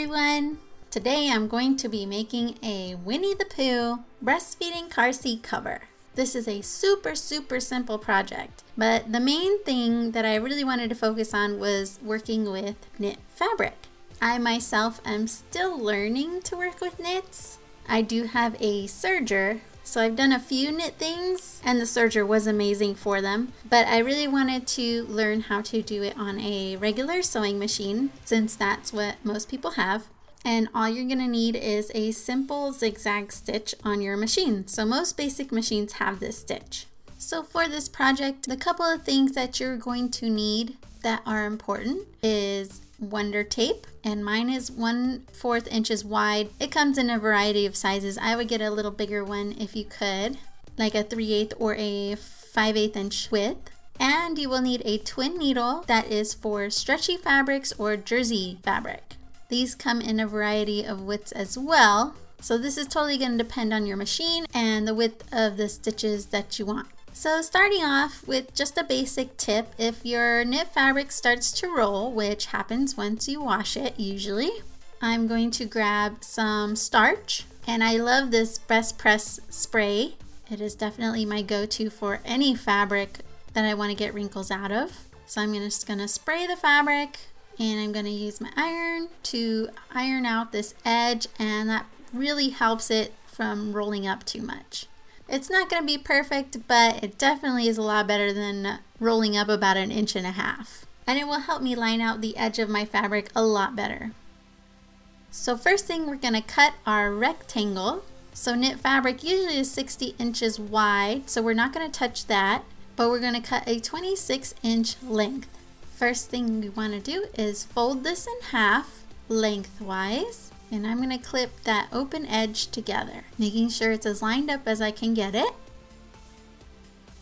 everyone! Today I'm going to be making a Winnie the Pooh breastfeeding car seat cover. This is a super super simple project, but the main thing that I really wanted to focus on was working with knit fabric. I myself am still learning to work with knits. I do have a serger, so I've done a few knit things and the serger was amazing for them, but I really wanted to learn how to do it on a regular sewing machine since that's what most people have. And all you're gonna need is a simple zigzag stitch on your machine. So most basic machines have this stitch. So for this project, the couple of things that you're going to need that are important is Wonder Tape, and mine is 1 4th inches wide. It comes in a variety of sizes. I would get a little bigger one if you could, like a 3 8 or a 5 8 inch width. And you will need a twin needle that is for stretchy fabrics or jersey fabric. These come in a variety of widths as well. So this is totally going to depend on your machine and the width of the stitches that you want. So starting off with just a basic tip, if your knit fabric starts to roll, which happens once you wash it usually, I'm going to grab some starch and I love this Best Press spray. It is definitely my go-to for any fabric that I want to get wrinkles out of. So I'm just going to spray the fabric and I'm going to use my iron to iron out this edge and that really helps it from rolling up too much. It's not going to be perfect, but it definitely is a lot better than rolling up about an inch and a half. And it will help me line out the edge of my fabric a lot better. So first thing we're going to cut our rectangle. So knit fabric usually is 60 inches wide, so we're not going to touch that, but we're going to cut a 26 inch length. First thing we want to do is fold this in half lengthwise and I'm going to clip that open edge together, making sure it's as lined up as I can get it.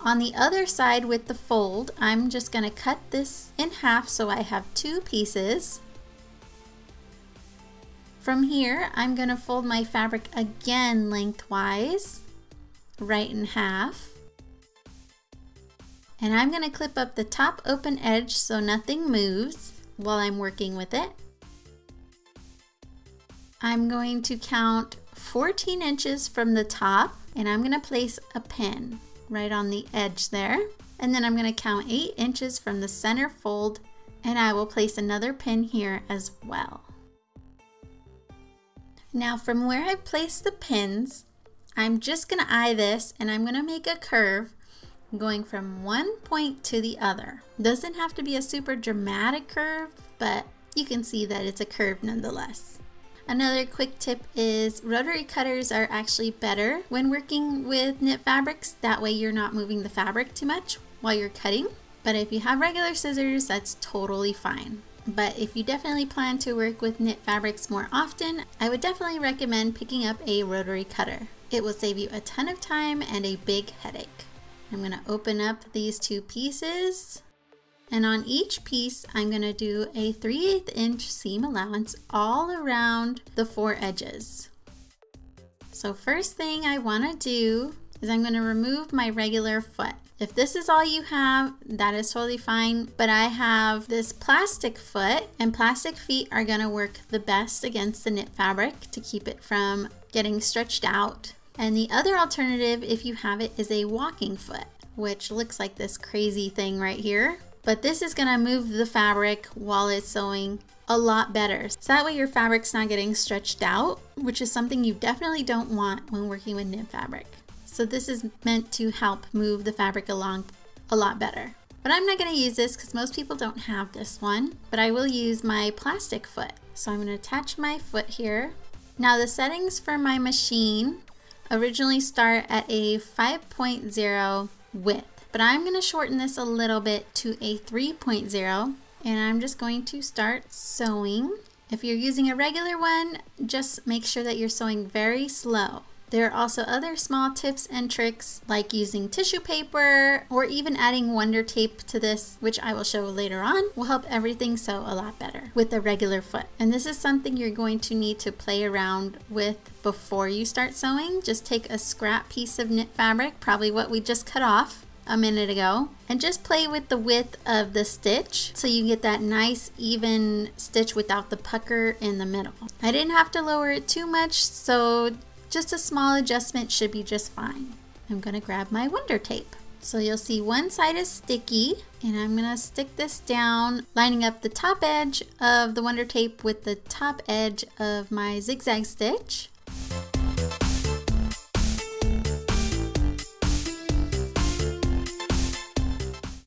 On the other side with the fold, I'm just going to cut this in half so I have two pieces. From here, I'm going to fold my fabric again lengthwise, right in half. And I'm going to clip up the top open edge so nothing moves while I'm working with it. I'm going to count 14 inches from the top and I'm going to place a pin right on the edge there. And then I'm going to count 8 inches from the center fold and I will place another pin here as well. Now from where I placed the pins, I'm just going to eye this and I'm going to make a curve going from one point to the other. Doesn't have to be a super dramatic curve, but you can see that it's a curve nonetheless. Another quick tip is rotary cutters are actually better when working with knit fabrics. That way you're not moving the fabric too much while you're cutting. But if you have regular scissors, that's totally fine. But if you definitely plan to work with knit fabrics more often, I would definitely recommend picking up a rotary cutter. It will save you a ton of time and a big headache. I'm to open up these two pieces and on each piece, I'm gonna do a 3 8 inch seam allowance all around the four edges. So first thing I wanna do is I'm gonna remove my regular foot. If this is all you have, that is totally fine, but I have this plastic foot and plastic feet are gonna work the best against the knit fabric to keep it from getting stretched out. And the other alternative, if you have it, is a walking foot, which looks like this crazy thing right here but this is gonna move the fabric while it's sewing a lot better. So that way your fabric's not getting stretched out, which is something you definitely don't want when working with knit fabric. So this is meant to help move the fabric along a lot better. But I'm not gonna use this because most people don't have this one, but I will use my plastic foot. So I'm gonna attach my foot here. Now the settings for my machine originally start at a 5.0 width but I'm going to shorten this a little bit to a 3.0 and I'm just going to start sewing. If you're using a regular one, just make sure that you're sewing very slow. There are also other small tips and tricks like using tissue paper or even adding wonder tape to this, which I will show later on, will help everything sew a lot better with a regular foot. And this is something you're going to need to play around with before you start sewing. Just take a scrap piece of knit fabric, probably what we just cut off, a minute ago and just play with the width of the stitch so you get that nice even stitch without the pucker in the middle. I didn't have to lower it too much so just a small adjustment should be just fine. I'm to grab my Wonder Tape. So you'll see one side is sticky and I'm to stick this down lining up the top edge of the Wonder Tape with the top edge of my zigzag stitch.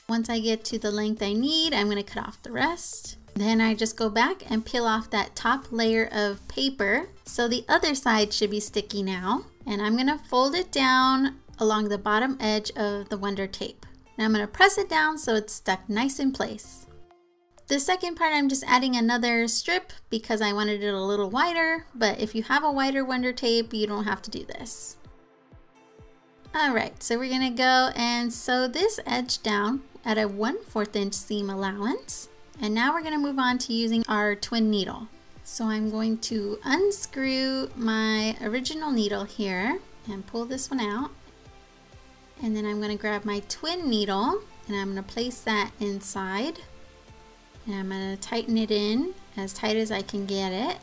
Once I get to the length I need, I'm going to cut off the rest. Then I just go back and peel off that top layer of paper. So the other side should be sticky now. And I'm going to fold it down along the bottom edge of the Wonder Tape. Now I'm going to press it down so it's stuck nice in place. The second part I'm just adding another strip because I wanted it a little wider, but if you have a wider Wonder Tape, you don't have to do this. Alright, so we're to go and sew this edge down at a 1 4th inch seam allowance. And now we're to move on to using our twin needle. So I'm going to unscrew my original needle here and pull this one out. And then I'm to grab my twin needle and I'm to place that inside. And I'm to tighten it in as tight as I can get it.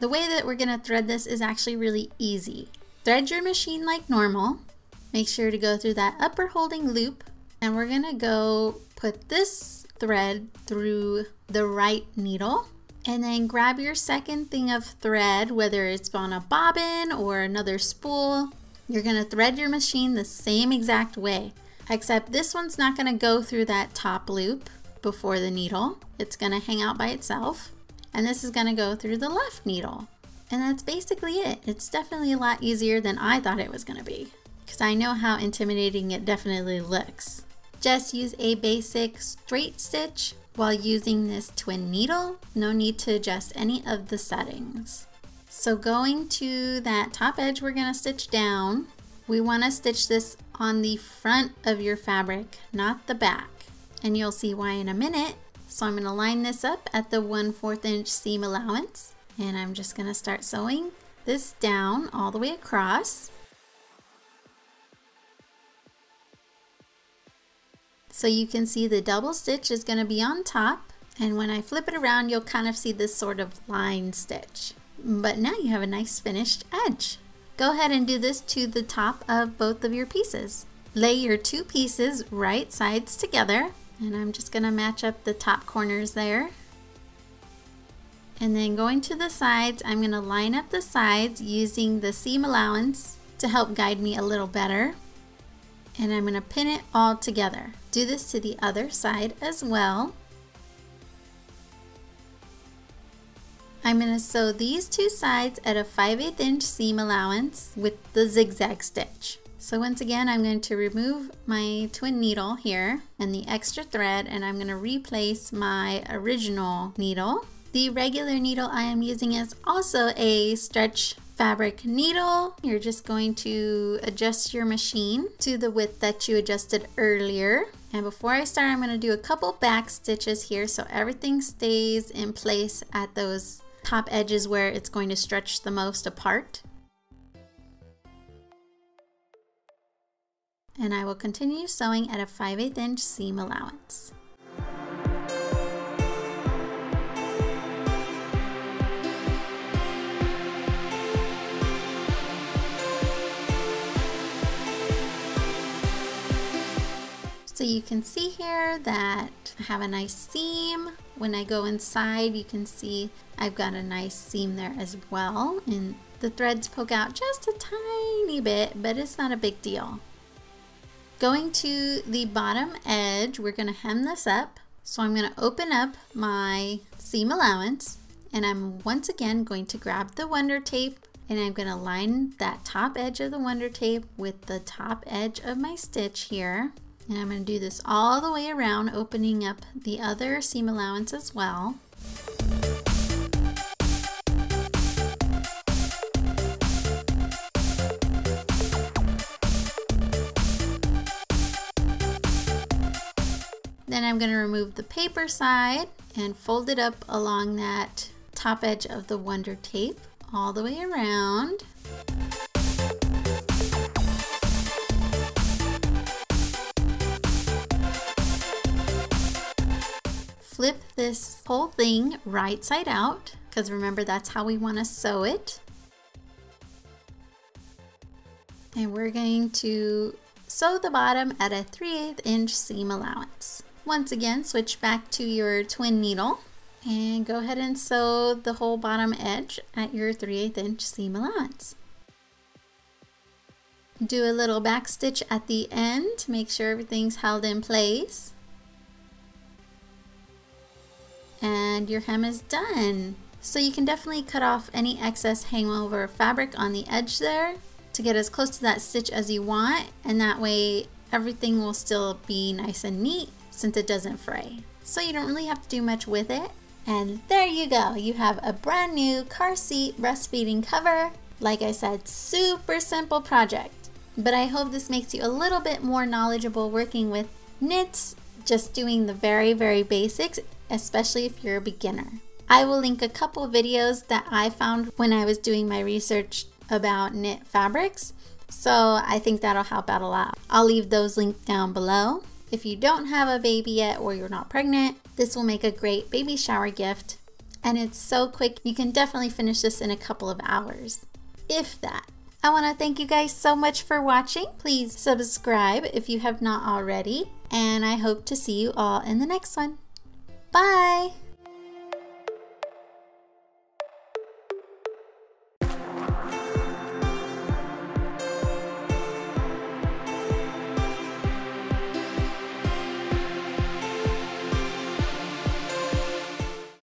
The way that we're to thread this is actually really easy. Thread your machine like normal. Make sure to go through that upper holding loop and we're gonna go put this thread through the right needle and then grab your second thing of thread, whether it's on a bobbin or another spool. You're gonna thread your machine the same exact way, except this one's not gonna go through that top loop before the needle. It's gonna hang out by itself. And this is gonna go through the left needle. And that's basically it. It's definitely a lot easier than I thought it was gonna be, because I know how intimidating it definitely looks. Just use a basic straight stitch while using this twin needle. No need to adjust any of the settings. So going to that top edge we're going to stitch down, we want to stitch this on the front of your fabric, not the back. And you'll see why in a minute. So I'm going to line this up at the 1 4th inch seam allowance. And I'm just going to start sewing this down all the way across. So you can see the double stitch is going to be on top and when I flip it around you'll kind of see this sort of line stitch. But now you have a nice finished edge. Go ahead and do this to the top of both of your pieces. Lay your two pieces right sides together and I'm just going to match up the top corners there. And then going to the sides, I'm going to line up the sides using the seam allowance to help guide me a little better and I'm going to pin it all together. Do this to the other side as well. I'm going to sew these two sides at a 5 8 inch seam allowance with the zigzag stitch. So once again, I'm going to remove my twin needle here and the extra thread and I'm going to replace my original needle. The regular needle I am using is also a stretch fabric needle. You're just going to adjust your machine to the width that you adjusted earlier. And before I start, I'm going to do a couple back stitches here so everything stays in place at those top edges where it's going to stretch the most apart. And I will continue sewing at a 5 8 inch seam allowance. You can see here that I have a nice seam. When I go inside, you can see I've got a nice seam there as well. And the threads poke out just a tiny bit, but it's not a big deal. Going to the bottom edge, we're gonna hem this up. So I'm gonna open up my seam allowance and I'm once again going to grab the Wonder Tape and I'm going to line that top edge of the Wonder Tape with the top edge of my stitch here. And I'm going to do this all the way around, opening up the other seam allowance as well. Then I'm going to remove the paper side and fold it up along that top edge of the Wonder Tape all the way around. Flip this whole thing right side out because remember that's how we want to sew it. And we're going to sew the bottom at a 3 8 inch seam allowance. Once again, switch back to your twin needle and go ahead and sew the whole bottom edge at your 3 8 inch seam allowance. Do a little back stitch at the end to make sure everything's held in place. And your hem is done. So you can definitely cut off any excess hangover fabric on the edge there to get as close to that stitch as you want and that way everything will still be nice and neat since it doesn't fray. So you don't really have to do much with it. And there you go, you have a brand new car seat breastfeeding cover. Like I said, super simple project. But I hope this makes you a little bit more knowledgeable working with knits, just doing the very, very basics, especially if you're a beginner. I will link a couple videos that I found when I was doing my research about knit fabrics. So I think that'll help out a lot. I'll leave those linked down below. If you don't have a baby yet or you're not pregnant, this will make a great baby shower gift. And it's so quick, you can definitely finish this in a couple of hours, if that. I want to thank you guys so much for watching. Please subscribe if you have not already. And I hope to see you all in the next one. Bye!